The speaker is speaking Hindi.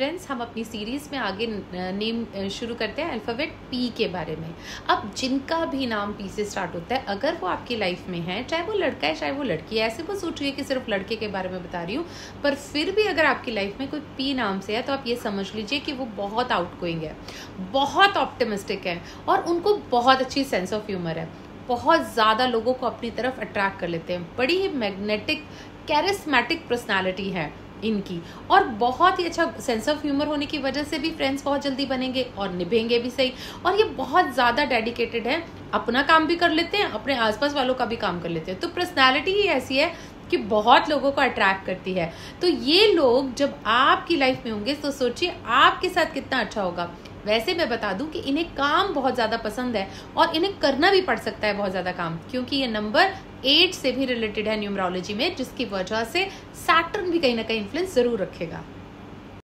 फ्रेंड्स हम अपनी सीरीज़ में आगे नेम शुरू करते हैं अल्फ़ाबेट पी के बारे में। अब जिनका भी नाम पी से स्टार्ट होता है, अगर वो आपकी लाइफ में है, चाहे वो लड़का है, चाहे वो लड़की है, ऐसे वो सोच रही है कि सिर्फ़ लड़के के बारे में बता रही हूँ, पर फिर भी अगर आपकी लाइफ में कोई पी नाम से है तो आप ये समझ लीजिए कि वो बहुत आउट है, बहुत ऑप्टिमिस्टिक है, और उनको बहुत अच्छी सेंस ऑफ़ ह्यूमर है। बहुत ज़्यादा लोगों को अपनी तरफ़ अट्रैक्ट कर लेते हैं। बड़ी ही मैग्नेटिक कैरिस्मेटिक पर्सनैलिटी है। इनकी। और बहुत ही अच्छा सेंस ऑफ़ ह्यूमर होने की वजह से भी फ्रेंड्स बहुत जल्दी बनेंगे और निभेंगे भी सही। और ये बहुत ज़्यादा डेडिकेटेड है। अपना काम भी कर लेते हैं, अपने आसपास वालों का भी काम कर लेते हैं। तो पर्सनैलिटी ही ऐसी है कि बहुत लोगों को अट्रैक्ट करती है। तो ये लोग जब आपकी लाइफ में होंगे तो सोचिए आपके साथ कितना अच्छा होगा। वैसे मैं बता दूँ कि इन्हें काम बहुत ज़्यादा पसंद है और इन्हें करना भी पड़ सकता है बहुत ज़्यादा काम, क्योंकि ये नंबर एट से भी रिलेटेड है न्यूमरोलॉजी में, जिसकी वजह से सैटर्न भी कहीं ना कहीं इन्फ्लुएंस ज़रूर रखेगा।